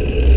you